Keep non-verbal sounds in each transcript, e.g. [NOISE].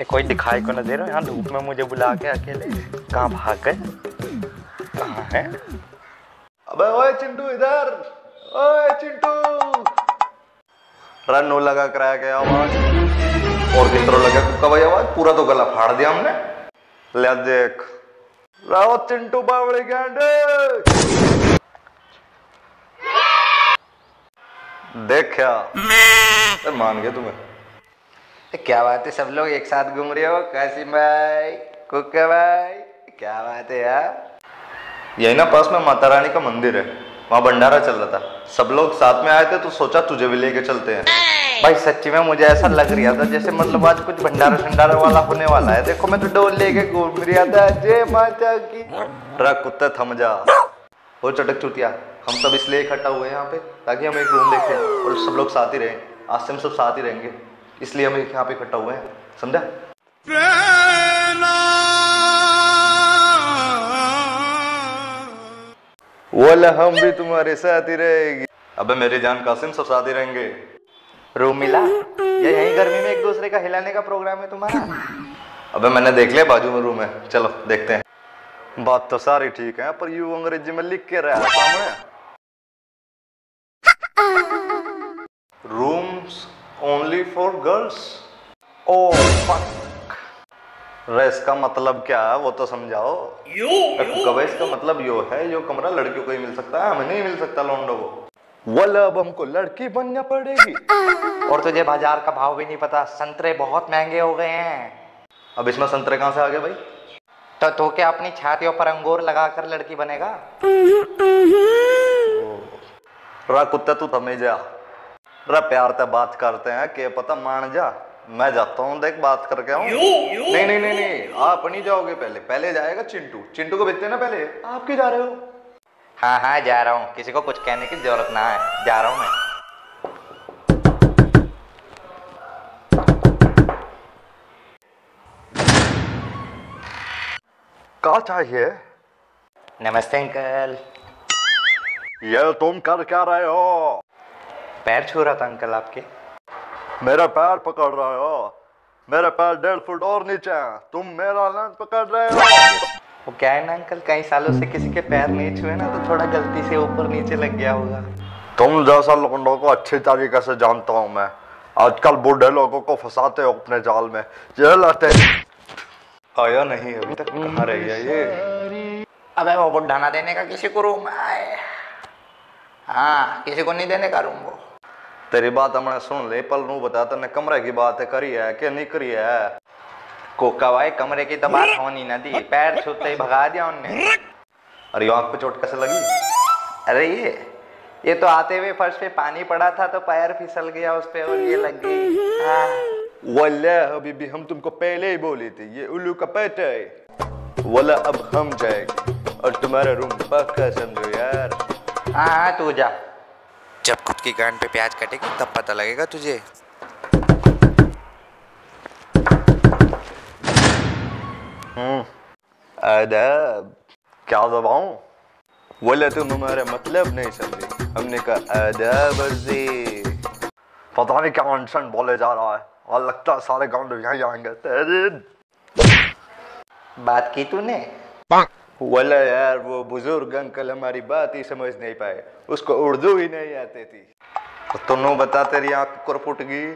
ये कोई दिखाई को न दे रहा यहाँ धूप में मुझे बुला के अकेले कहाँ भाग गए? कहाँ है? अबे ओए चिंटू इधर। ओए चिंटू। रन लगा कराया गया आवाज़। और किस तरह लगा कुत्ता भाई आवाज़? पूरा तो गला फाड़ दिया हमने। ले देख। रहो चिंटू बावड़ी गेंडे देख क्या? मान गया तुम्हें क्या बात है सब लोग एक साथ घूम रहे हो? कासिम भाई कुक्का भाई क्या बात है यार? यही ना पास में माता रानी का मंदिर है वहाँ भंडारा चल रहा था। सब लोग साथ में आए थे तो सोचा तुझे भी लेके चलते हैं। भाई सच्ची में मुझे ऐसा लग रहा था जैसे मतलब आज कुछ भंडारा शंडारा वाला होने वाला है। देखो मैं तो डोल लेके घूम रहा था जय माता की। ट्रक कुत्ते थम जा। वो चटक चुटिया हम सब इसलिए इकट्ठा हुए हैं यहाँ पे ताकि हम एक रूम देखें और सब लोग साथ ही रहें। आज से हम सब साथ ही रहेंगे। इसलिए हम यहाँ पे इकट्ठा हुए हैं। समझा? बोला हम भी तुम्हारे साथ ही रहेंगे। अबे मेरी जान कासिम सब साथ ही रहेंगे। रूम मिला या यही गर्मी में एक दूसरे का हिलाने का प्रोग्राम है तुम्हारा? अबे मैंने देख लिया बाजू में रूम है। चलो देखते हैं। बात तो सारी ठीक है पर यू अंग्रेज़ी में लिख के रहा सामने फॉर गर्ल्स ओ फक रेस का मतलब क्या है? वो तो समझाओ। कब इसका मतलब यो है यो कमरा लड़कियों को ही मिल सकता है हमें नहीं मिल सकता लौंडो को। वाला अब हमको लड़की बनना पड़ेगी। [LAUGHS] और तुझे बाज़ार का भाव भी नहीं पता संतरे बहुत महँगे हो गए हैं। अब इसमें संतरे कहाँ से आ गए भाई? तो तो क्या अपनी छातियों पर अंगूर लगाकर लड़की बनेगा? रा कुत्ता तू थमे जा। रा प्यार से बात करते हैं के पता मान जा मैं जाता हूँ देख बात करके आऊँ। नहीं नहीं नहीं नहीं आप नहीं जाओगे पहले। पहले जाएगा चिंटू। चिंटू को भेजते ना पहले। आप क्यों जा रहे हो? हाँ हाँ जा रहा हूँ। किसी को कुछ कहने की ज़रूरत ना है। जा रहा हूँ मैं। क्या चाहिए? नमस्ते अंकल। ये तुम कर क्या रहे हो? पैर छू रहा था अंकल आपके? मेरा पैर पकड़ रहे हो। मेरा पैर डेढ़ फुट और नीचे है। तुम मेरा लैंड पकड़ रहे हो। वो क्या है ना अंकल? कई सालों से किसी के पैर नहीं छुए ना तो थोड़ा गलती से ऊपर नीचे लग गया होगा। तुम जैसा लोगों को अच्छी तरीके से जानता हूँ मैं आजकल बूढ़े लोगों को फंसाते हो अपने जाल में। ये लाते आया नहीं अभी तक कहाँ रही है ये? अबे वो बुढ़ा ना देने का किसी को रूम आए हाँ किसी को नहीं देने का रूम वो। तेरी बात हमने सुन ली पल नू बता तने कमरे की बात करी है कि नहीं करी है? कोका भाई कमरे की तो बात होनी ना दी पैर छूते ही भगा दिया उनने। अरे आँख पे चोट कैसे लगी? अरे ये ये तो आते हुए फर्श पे पानी पड़ा था तो पैर फिसल गया उस पे और ये लग गई। हाँ। वल्ला अभी भी हम तुमको पहले ही बोले थे ये उल्लू का पेट है। वला अब हम जाएँगे। और तुम्हारा रूम पक्का समझो यार। हाँ हाँ तू जा। जब खुद की गांड पे प्याज कटेगी तब पता लगेगा तुझे। आदाब क्या दबाऊं? बोले तुम हमारा मतलब नहीं समझे। हमने कहा आदाब अर्जी पता नहीं क्या अनशन बोले जा रहा है। और लगता है सारे गाँव यहीं आएँगे। बात की तूने? बोला यार वो बुज़ुर्ग अंकल हमारी बात ही समझ नहीं पाए। उसको उर्दू ही नहीं आती थी। तो तुम बता तेरी आँख कुरपुट गई?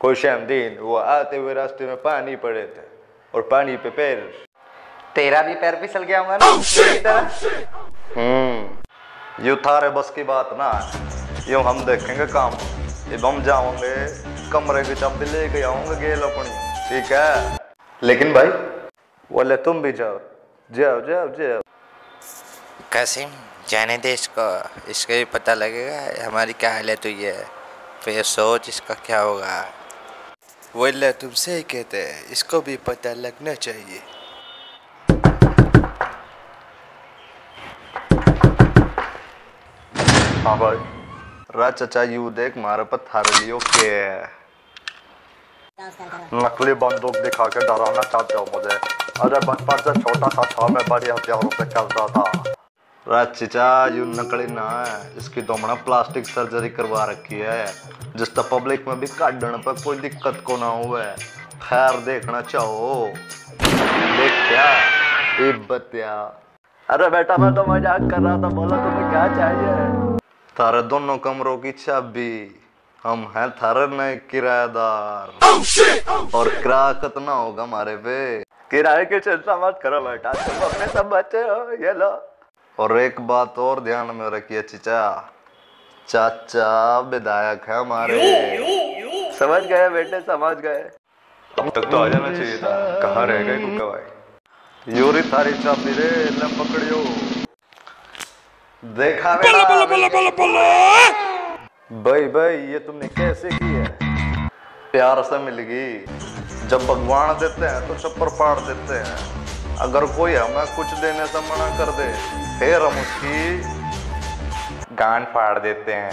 कोई शाम दिन वो आते हुए रास्ते में पानी पड़े थे और पानी पे पैर। तेरा भी पैर फिसल गया होगा ना? मेरी तरह। हम्म यू थारे बस की बात ना। यूँ हम देखेंगे काम। जब हम जाओगे कमरे की चाबी लेके आऊँगे गेल अपनी। ठीक है? लेकिन भाई बोले तुम भी जाओ। जाओ जाओ जाओ। कासिम जाने दे इसको इसका भी पता लगेगा हमारी क्या हालत हुई है। फिर सोच इसका क्या होगा। बोले तुम सही कहते हैं इसको भी पता लगना चाहिए। हाँ भाई। रा चचा यू देख मारे पर थारे लियो के नकली बंदूक दिखा के डराना चाहते हो मुझे। अरे बचपन से छोटा सा था मैं बड़ी हथियारों से करता था। चचा यू नकली ना है। इसकी हमने प्लास्टिक सर्जरी करवा रखी है। जिससे पब्लिक में भी काटने पर कोई दिक्कत को ना हुए। खैर देखना चाहो। देख क्या? बतिया अरे बेटा मैं तो मज़ाक कर रहा था। बोला तुम्हें क्या चाहिए? थारे दोनों कमरों की चाबी। हम हैं थारे नए किराएदार। और किराया कितना होगा हमारे पे। किराए की चिंता मत करो बेटा तुम अपने सब बच्चे हो ये लो। और एक बात और ध्यान में रखिए चिचा। चाचा विधायक है हमारे। समझ गए बेटे समझ गए। अब तक तो आ जाना चाहिए था। कहाँ रह गए कुक्का भाई? यूरी थारी चाबी रे ले पकड़ियो। देखा भाई भाई ये तुमने कैसे की है? प्यार से मिल गई। जब भगवान देते हैं तो छप्पर फाड़ देते हैं। अगर कोई हमें कुछ देने से मना कर दे, फिर हम उसकी गांड फाड़ देते हैं।